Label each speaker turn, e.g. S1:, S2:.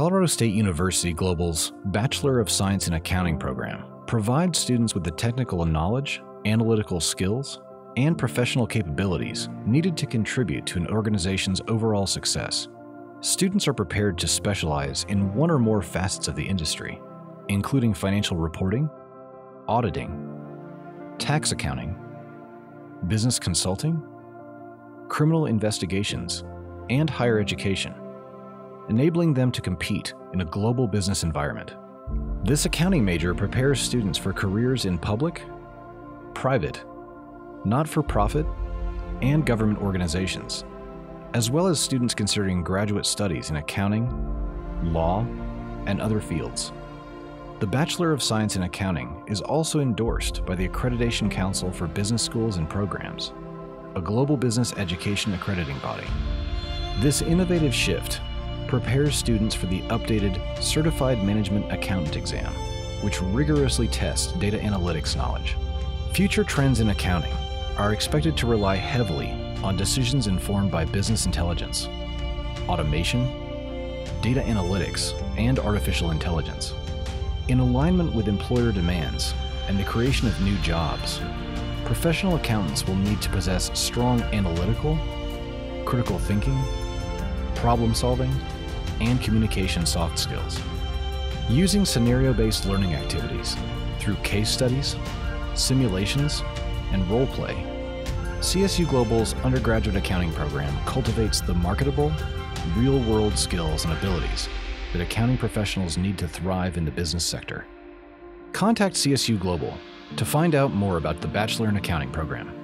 S1: Colorado State University Global's Bachelor of Science in Accounting program provides students with the technical knowledge, analytical skills, and professional capabilities needed to contribute to an organization's overall success. Students are prepared to specialize in one or more facets of the industry, including financial reporting, auditing, tax accounting, business consulting, criminal investigations, and higher education, enabling them to compete in a global business environment. This accounting major prepares students for careers in public, private, not for profit, and government organizations, as well as students considering graduate studies in accounting, law, and other fields. The Bachelor of Science in Accounting is also endorsed by the Accreditation Council for Business Schools and Programs, a global business education accrediting body. This innovative shift prepares students for the updated Certified Management Accountant exam, which rigorously tests data analytics knowledge. Future trends in accounting are expected to rely heavily on decisions informed by business intelligence, automation, data analytics, and artificial intelligence. In alignment with employer demands and the creation of new jobs, professional accountants will need to possess strong analytical, critical thinking, problem solving, and communication soft skills. Using scenario based learning activities through case studies, simulations, and role play, CSU Global's undergraduate accounting program cultivates the marketable, real world skills and abilities that accounting professionals need to thrive in the business sector. Contact CSU Global to find out more about the Bachelor in Accounting program.